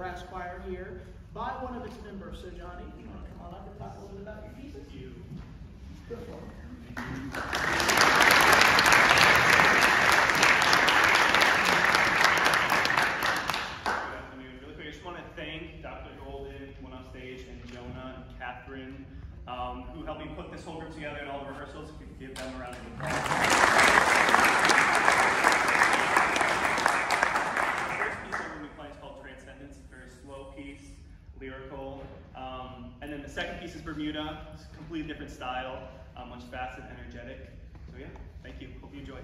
brass choir here by one of its members. So Johnny, you want to come on up and talk a little bit about your pieces? You. Good afternoon. Really quick, I just want to thank Dr. Golden, who went on stage, and Jonah and Catherine, um, who helped me put this whole group together and all the rehearsals. Could give them a round of applause. The first piece I'm going to be playing is called Transcendence. It's a very slow piece, lyrical. Um, and then the second piece is Bermuda. It's a completely different style, uh, much faster and energetic. So yeah, thank you. Hope you enjoy.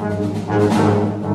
Müzik